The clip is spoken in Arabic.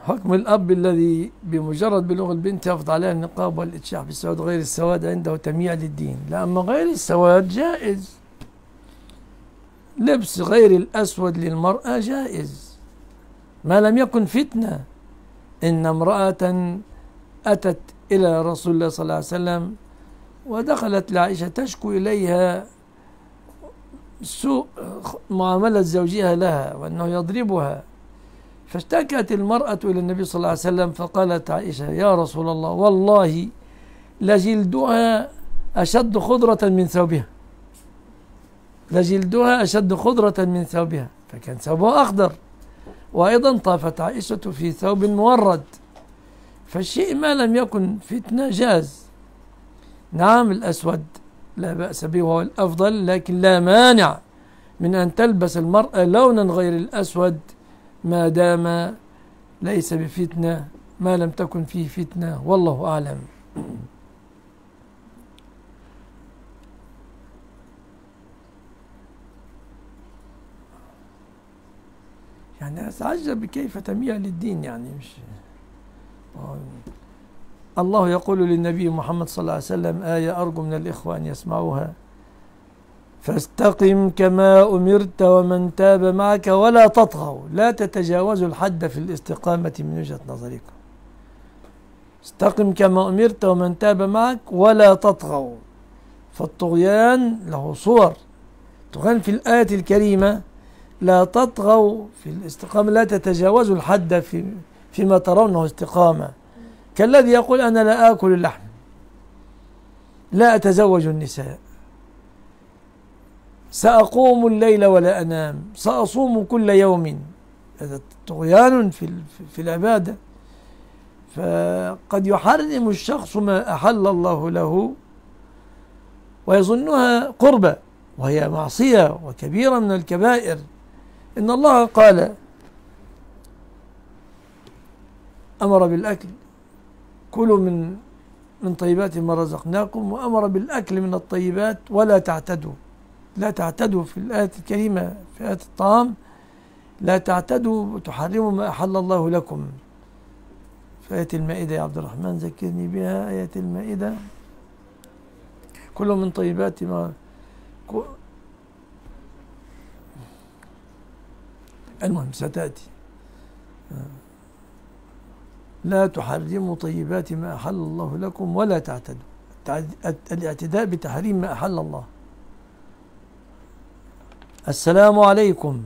حكم الأب الذي بمجرد بلوغ البنت يفض عليها النقاب والإتشاح بالسواد غير السواد عنده تمييع للدين لا أما غير السواد جائز. لبس غير الأسود للمرأة جائز. ما لم يكن فتنة. إن امرأة أتت إلى رسول الله صلى الله عليه وسلم ودخلت لعائشة تشكو إليها سوء معاملة زوجها لها وأنه يضربها. فاشتكت المرأة إلى النبي صلى الله عليه وسلم فقالت عائشة يا رسول الله والله لجلدها أشد خضرة من ثوبها. لجلدها أشد خضرة من ثوبها فكان ثوبها أخضر. وأيضا طافت عائشة في ثوب مورد. فالشيء ما لم يكن فتنة جاز. نعم الأسود لا بأس به وهو الأفضل لكن لا مانع من أن تلبس المرأة لونا غير الأسود. ما دام ليس بفتنة ما لم تكن فيه فتنة. والله أعلم. يعني أتعجب كيف تميع للدين يعني مش الله يقول للنبي محمد صلى الله عليه وسلم آية أرجو من الإخوة أن يسمعوها. فاستقم كما أمرت ومن تاب معك ولا تطغوا. لا تتجاوزوا الحد في الاستقامة من وجهة نظركم. استقم كما أمرت ومن تاب معك ولا تطغوا. فالطغيان له صور. طغيان في الآية الكريمة لا تطغوا في الاستقامة لا تتجاوزوا الحد في فيما ترونه استقامة. كالذي يقول أنا لا آكل اللحم لا أتزوج النساء. سأقوم الليل ولا أنام. سأصوم كل يوم. هذا طغيان في, في العبادة. فقد يحرم الشخص ما أحل الله له ويظنها قربة وهي معصية وكبيرة من الكبائر. إن الله قال أمر بالأكل. كلوا من من طيبات ما رزقناكم وأمر بالأكل من الطيبات ولا تعتدوا. لا تعتدوا في الآية الكريمة في آية الطعام لا تعتدوا وتحرموا ما أحل الله لكم. في آية المائدة يا عبد الرحمن ذكرني بها آية المائدة. كلوا من طيبات ما المهم ستأتي. لا تحرموا طيبات ما أحل الله لكم ولا تعتدوا. الاعتداء بتحريم ما أحل الله. السلام عليكم.